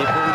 I